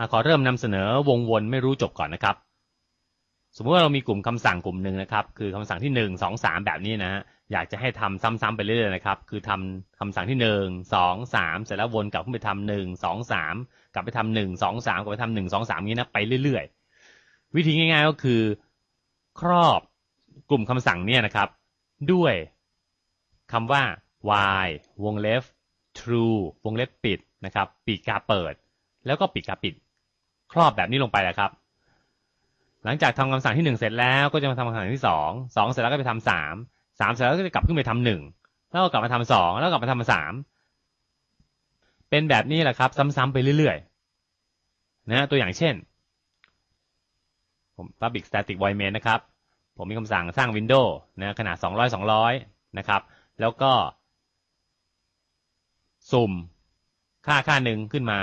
อขอเริ่มนำเสนอวงวนไม่รู้จบก่อนนะครับ สมมติว่าเรามีกลุ่มคำสั่งกลุ่มหนึ่งนะครับ คือคำสั่งที่หนึ่งสองสามแบบนี้นะฮะอยากจะให้ทำซ้ำๆไปเรื่อยๆนะครับ คือทำคำสั่งที่หนึ่งสองสามเสร็จแล้ววนกลับขึ้นไปทำหนึ่งสองสามกลับไปทำหนึ่งสองสามกลับไปทำหนึ่งสองสามนี้นะไปเรื่อยๆ วิธีง่ายๆก็คือ ครอบกลุ่มคำสั่งเนี่ยนะครับ ด้วยคำว่า while วงเล็บ true วงเล็บปิดนะครับ ปีกกาเปิด แล้วก็ปีกกาปิด ครอบแบบนี้ลงไปแหละครับ หลังจากทำคำสั่งที่หนึ่งเสร็จแล้วก็จะมาทำคำสั่งที่สองสองเสร็จแล้วก็ไปทำสามสามเสร็จแล้วก็จะกลับขึ้นไปทำหนึ่งแล้วก็กลับมาทำสองแล้วกลับมาทำสามเป็นแบบนี้แหละครับ ซ้ำๆไปเรื่อยๆนะตัวอย่างเช่น ผม public static void main นะครับ ผมมีคำสั่งสร้าง Windows นะขนาด 200 200 นะครับ แล้วก็ สุ่มค่าค่าหนึ่งขึ้นมา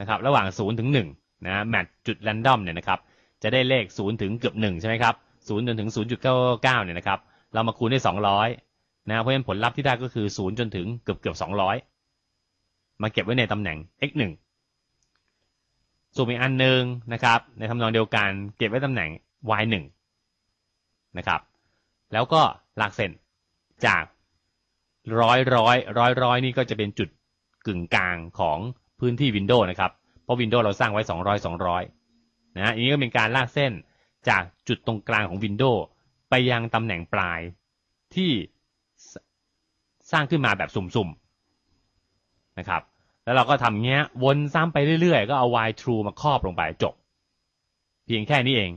นะครับ ระหว่าง 0 ถึง 1 นะแมทจุด random เนี่ยนะครับจะได้เลข 0 ถึงเกือบ 1 ใช่ไหมครับ0จนถึง 0.99 เนี่ยนะครับเรามาคูณได้200นะเพราะฉะนั้นผลลัพธ์ที่ได้ก็คือ 0 จนถึงเกือบเกือบ200 มาเก็บไว้ในตำแหน่ง x 1สุ่มอีกอันหนึ่งนะครับในทำนองเดียวกันเก็บไว้ตำแหน่ง y 1 นะครับแล้วก็หลากเส้นจากร้อยร้อยร้อยร้อยนี่ก็จะเป็นจุดกึ่งกลางของพื้นที่วินโดว์นะครับ เพราะวินโดว์เราสร้างไว้ 200 200 นะอันนี้ก็เป็นการลากเส้นจากจุดตรงกลางของวินโดว์ไปยังตำแหน่งปลายที่สร้างขึ้นมาแบบสุ่มๆนะครับ แล้วเราก็ทำเงี้ยวนซ้ำไปเรื่อยๆ ก็เอา y true มาครอบลงไปจบ เพียงแค่นี้เอง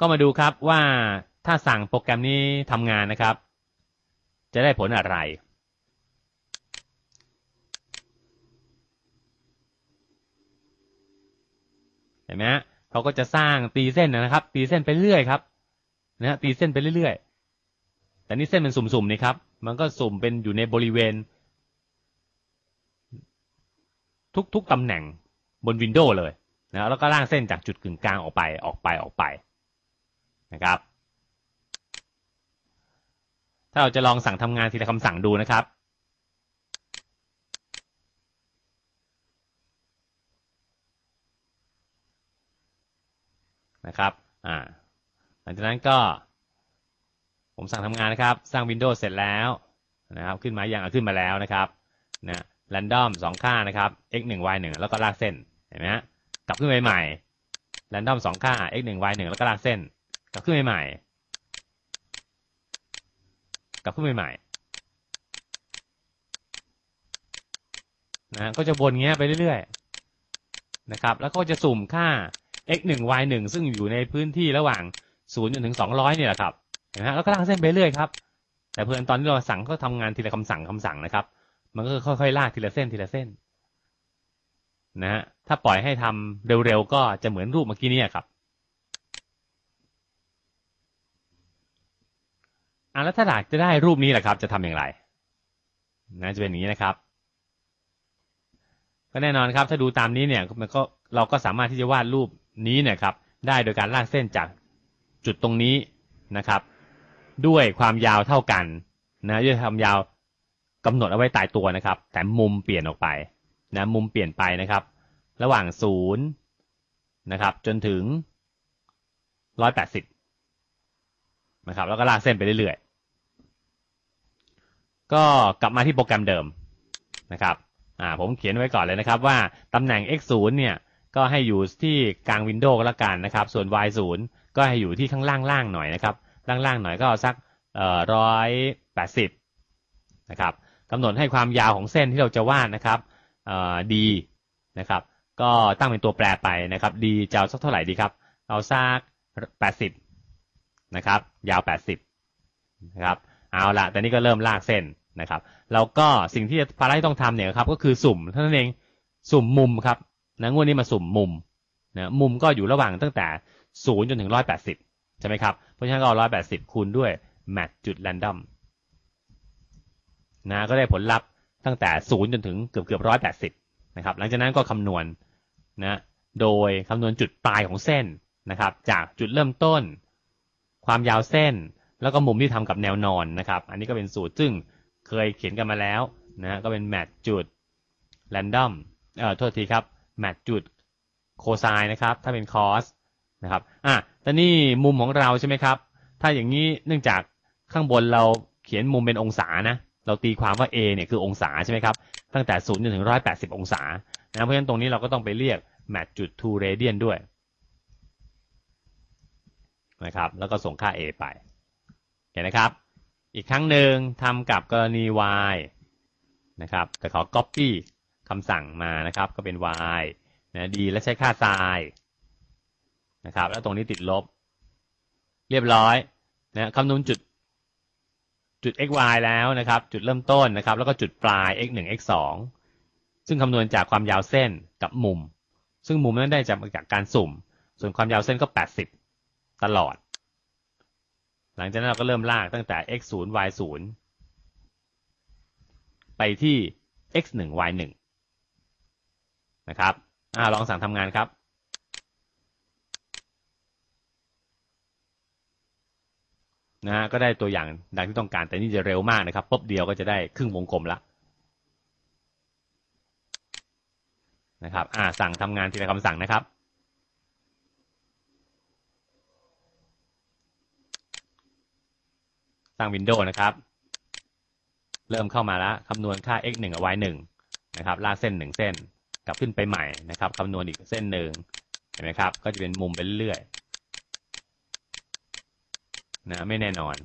ก็มาดูครับว่าถ้าสั่งโปรแกรมนี้ทำงานนะครับ จะได้ผลอะไร เห็นไหมฮะเขาก็จะสร้างตีเส้นนะครับ ตีเส้นไปเรื่อยครับนะฮะตีเส้นไปเรื่อยๆแต่นี่เส้นเป็นสุ่มๆนี่ครับ มันก็สุ่มเป็นอยู่ในบริเวณ ทุกๆตำแหน่งบนวินโดว์เลยนะแล้วก็ล่างเส้นจากจุดกึ่งกลางออกไปออกไปออกไปนะครับ ถ้าเราจะลองสั่งทำงานทีละคำสั่งดูนะครับ นะครับอ่าหลังจากนั้นก็ผมสั่งทำงานนะครับ สร้าง Windows เสร็จแล้วนะครับ ขึ้นมาอย่างขึ้นมาแล้วนะครับนะ random สองค่านะครับ x 1 y 1แล้วก็ลากเส้นเห็นไหมฮะกลับขึ้นไปใหม่ random สองค่า x 1 y 1แล้วก็ลากเส้น กลับขึ้นไปใหม่ กลับขึ้นไปใหม่นะก็จะวนเงี้ยไปเรื่อยๆนะครับ แล้วก็จะสุ่มค่า x 1 y 1ซึ่งอยู่ในพื้นที่ระหว่าง0จนถึง200เนี่ยแหละครับเห็นไหมแล้วก็ลากเส้นไปเรื่อยครับ แต่เพื่อนตอนที่เราสั่งก็ทำงานทีละคำสั่งคำสั่งนะครับ มันก็ค่อยๆลากทีละเส้นทีละเส้นนะฮะถ้าปล่อยให้ทำเร็วๆก็จะเหมือนรูปเมื่อกี้นี้ครับอะแล้วถ้าอยากจะได้รูปนี้แหละครับ จะทำอย่างไรนะจะเป็นอย่างนี้นะครับก็แน่นอนครับ ถ้าดูตามนี้เนี่ยมันก็เราก็สามารถที่จะวาดรูป นี้เนี่ยครับได้โดยการลากเส้นจากจุดตรงนี้นะครับ ด้วยความยาวเท่ากันนะด้วยความยาวกำหนดเอาไว้ตายตัวนะครับ แต่มุมเปลี่ยนออกไปนะมุมเปลี่ยนไปนะครับ ระหว่างศูนย์นะครับจนถึงร้อยแปดสิบนะครับแล้วก็ลากเส้นไปเรื่อยๆ ก็กลับมาที่โปรแกรมเดิมนะครับอ่าผมเขียนไว้ก่อนเลยนะครับว่าตำแหน่ง x 0เนี่ย ก็ให้อยู่ที่กลางวินโดว์ก็แล้วกันนะครับ ส่วน y 0ก็ให้อยู่ที่ข้างล่างๆหน่อยนะครับ ล่างๆหน่อยก็เอาสักร้อยแปดสิบนะครับกำหนดให้ความยาวของเส้นที่เราจะวาดนะครับเอ่อ d นะครับก็ตั้งเป็นตัวแปรไปนะครับ d จะเอาสักเท่าไหร่ดีครับ เอาสักแปดสิบนะครับ ยาวแปดสิบนะครับเอาละแต่นี่ก็เริ่มลากเส้นนะครับแล้วก็สิ่งที่ภาระที่ต้องทำเนี่ยครับก็คือสุ่มเท่านั้นเองสุ่มมุมครับ นะงวดนี้มาสุ่มมุมนะมุมก็อยู่ระหว่างตั้งแต่ศูนย์จนถึงร้อยแปดสิบใช่ไหมครับเพราะฉะนั้นก็ร้อยแปดสิบคูณด้วยแมทจุดแรนดอมนะก็ได้ผลลัพธ์ตั้งแต่ศูนย์จนถึงเกือบเกือบร้อยแปดสิบนะครับหลังจากนั้นก็คำนวณนะโดยคำนวณจุดปลายของเส้นนะครับ จากจุดเริ่มต้น ความยาวเส้น แล้วก็มุมที่ทำกับแนวนอนนะครับ อันนี้ก็เป็นสูตรซึ่งเคยเขียนกันมาแล้วนะก็เป็นแมทจุด random เอ่อโทษทีครับ match จุด cosine นะครับถ้าเป็น cos นะครับอะแต่นี่มุมของเราใช่ไหมครับ ถ้าอย่างนี้เนื่องจากข้างบนเราเขียนมุมเป็นองศานะเราตีความว่า a เนี่ยคือองศาใช่ไหมครับ ตั้งแต่0จนถึง 180 องศานะเพราะฉะนั้นตรงนี้เราก็ต้องไปเรียก match จุด to radian ด้วยนะครับแล้วก็ส่งค่า a ไปเห็นนะครับ อีกครั้งหนึ่งทำกับกรณี y นะครับแต่ขอ copy คำสั่งมานะครับ ก็เป็น y นะดีและใช้ค่า sin นะครับ แล้วตรงนี้ติดลบ เรียบร้อยนะคำนวณจุดจุด x y แล้วนะครับ จุดเริ่มต้นนะครับ แล้วก็จุดปลาย x 1 x 2ซึ่งคำนวณจากความยาวเส้นกับมุม ซึ่งมุมนั้นได้จากจากการสุ่ม ส่วนความยาวเส้นก็ 80 ตลอด หลังจากนั้นเราก็เริ่มลากตั้งแต่ x 0 y 0ไปที่ x 1 y 1 นะครับอ่าลองสั่งทำงานครับนะฮะก็ได้ตัวอย่างดังที่ต้องการ แต่นี่จะเร็วมากนะครับปุ๊บเดียวก็จะได้ครึ่งวงกลมละนะครับอ่าสั่งทำงานทีละคำสั่งนะครับสร้างวินโดว์นะครับ เริ่มเข้ามาแล้วคำนวณค่า x 1กับ y 1นะครับลากเส้นหนึ่งเส้น กลับขึ้นไปใหม่นะครับคำนวณอีกเส้นหนึ่งเห็นไหมครับ ก็จะเป็นมุมไปเรื่อยๆนะไม่แน่นอน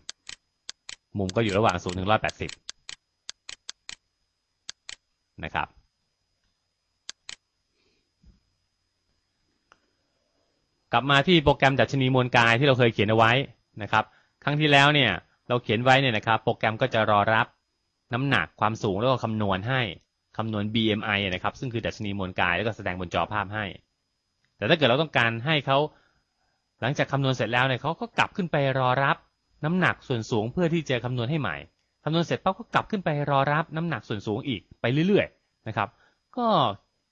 มุมก็อยู่ระหว่าง0ถึง180 นะครับ กลับมาที่โปรแกรมดัชนีมวลกายที่เราเคยเขียนเอาไว้นะครับ ครั้งที่แล้วเนี่ยเราเขียนไว้เนี่ยนะครับ โปรแกรมก็จะรอรับน้ำหนักความสูงแล้วก็คำนวณให้ คำนวณ BMI นะครับ ซึ่งคือดัชนีมวลกายแล้วก็แสดงบนจอภาพให้ แต่ถ้าเกิดเราต้องการให้เขาหลังจากคำนวณเสร็จแล้วเนี่ยเขาก็กลับขึ้นไปรอรับน้ำหนักส่วนสูงเพื่อที่จะคำนวณให้ใหม่คำนวณเสร็จปั๊บก็กลับขึ้นไปรอรับน้ำหนักส่วนสูงอีกไปเรื่อยๆนะครับ ก็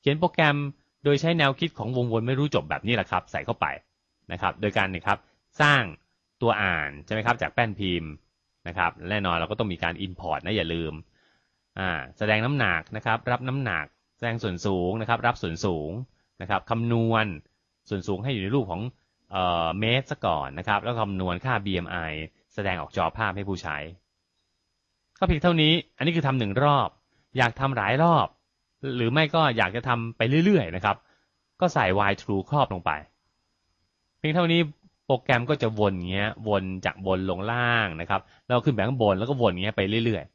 เขียนโปรแกรมโดยใช้แนวคิดของวงวนไม่รู้จบแบบนี้แหละครับ ใส่เข้าไปนะครับ โดยการนะครับสร้างตัวอ่านใช่ไหมครับจากแป้นพิมพ์นะครับแน่นอนเราก็ต้องมีการ Import นะอย่าลืม อ่าแสดงน้ำหนักนะครับ รับน้ำหนัก แสดงส่วนสูงนะครับ รับส่วนสูงนะครับคำนวณส่วนสูงให้อยู่ในรูปของเอ่อเมตรซะก่อนนะครับ แล้วคำนวณค่า BMI แสดงออกจอภาพให้ผู้ใช้ ก็เพียงเท่านี้ อันนี้คือทำหนึ่งรอบ อยากทำหลายรอบ หรือไม่ก็อยากจะทำไปเรื่อยๆนะครับ ก็ใส่ y true ครอบลงไป เพียงเท่านี้โปรแกรมก็จะวนเงี้ย วนจากบนลงล่างนะครับ แล้วขึ้นไปข้างบนแล้วก็วนเงี้ยไปเรื่อยๆ